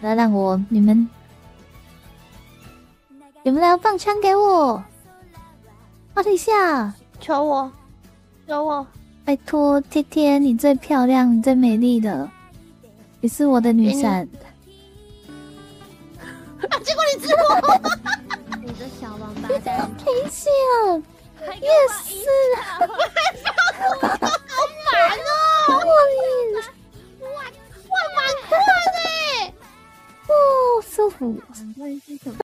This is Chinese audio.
来让我你们，你们来放枪给我？放一下，求我，求我，拜托，天天你最漂亮，你最美丽的，你是我的女神。结果你知道，你的小王八蛋，赔钱，Yes。商品を販売し